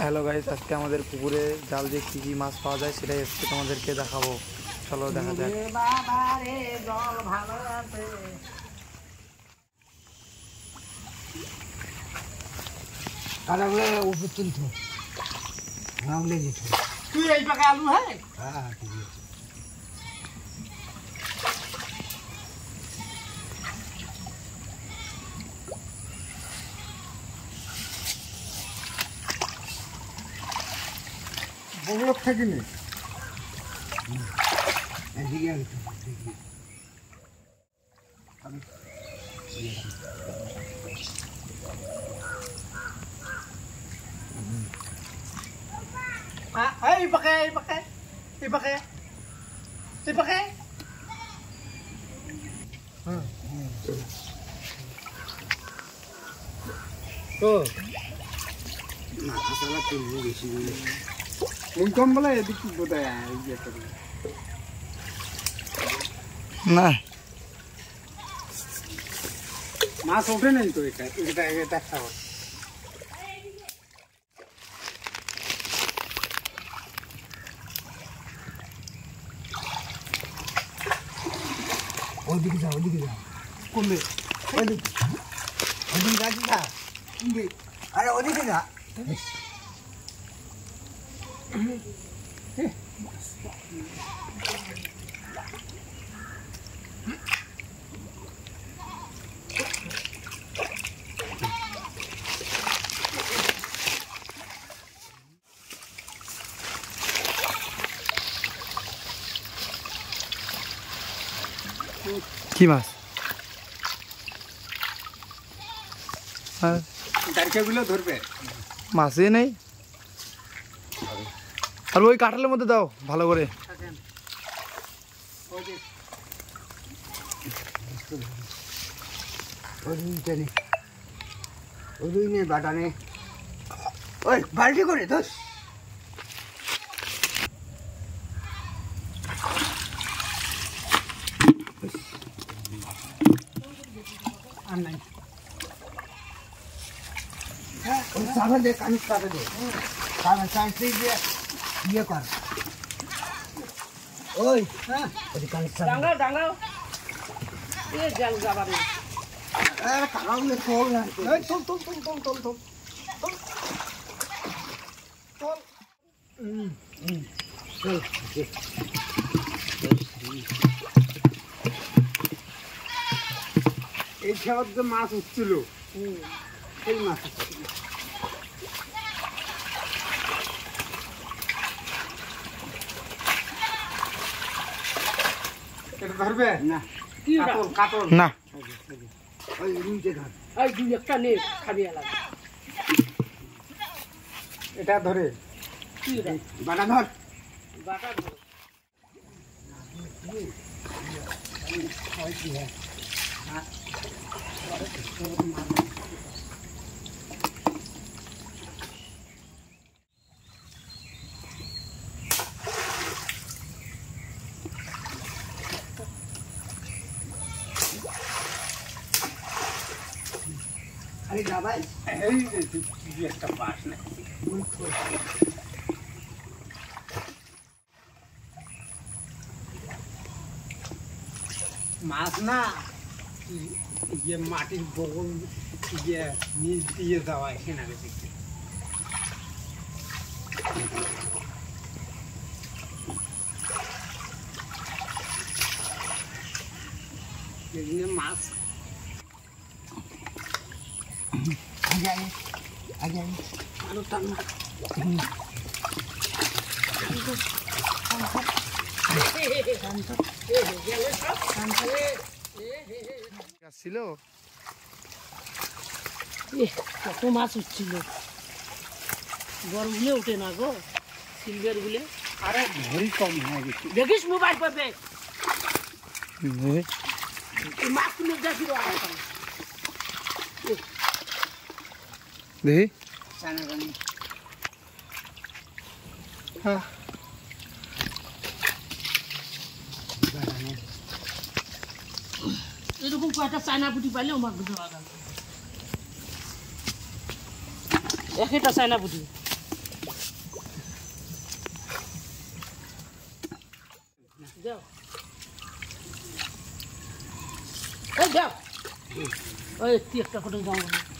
Hello guys আজকে আমাদের পুকুরে জাল দিয়ে কী কী মাছ পাওয়া যায় সেটাই আজকে তোমাদেরকে দেখাবো। চলো দেখা যাক। কাটাগুলো উপর তুলত তুই এই পাকা আলু হ্যাঁ? হ্যাঁ ঠিক আছে বড় থাকিনি এদিকে একটু দেখি এই পাকে এই পাকে এই পাকে এই পাকে তো মাথা চালা তুলবো বেশি বলে ইনকাম বলে এদিকে বোধহয় ইয়ে না। মাছ ওঠে নাই তো এটা এটা এটা খাওয়া ওইদিকে যা ওইদিকে ওইদিকে। ওইদিকে যাচ্ছি না আরে ওদিকে যা। কি মাছ আর দাঁড়িয়েগুলো ধরবে মাছই নেই আর ওই কাঁঠালের মধ্যে দাও ভালো করে। বালতি করে দোষ দে সামনে সামনে দিয়ে। ইয়ে কর ওই হ্যাঁ ওই কান সামনে ডাঙ্গাও ডাঙ্গাও এ জল যাবারে আরে কাকাগুলো চল না এই তোল তোল তোল তোল তোল তোল চল এই খেয়ার যে মাছ উঠছিল সেই মাছ উঠছিল। এটা ধরবে? না। কি? কাতল কাতল। না। ওই নিচে ধর ওই দুই একটা নে খাবি আলাদা। এটা ধরে। কি ওটা? বাটা ধর। বাটা ধর। আরে যাবাই এই যে अरे जाबाई ये तो पास नहीं मास ना ये माटी बोल, ये नीच दिए दवाई खिना देखते ये मास्क আগে আগে আগে আরো টান ছিল এ, কত মাছ উঠছিল বড়গুলো উঠে না গো সিলভার গুলে আরে ভরি কম হয়ে গেছে দেখিস মোবাইল পাবে এই, এই মাছ তুমি দেখিল देखि सानो पनि Itu kok kuat sana putih balik, omak gitu. Ya, kita sana putih. Oh, jauh. Eh, oh, eh, tiap takut dong, bang.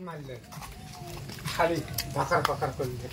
مع الحليب بكر بكر كل ده.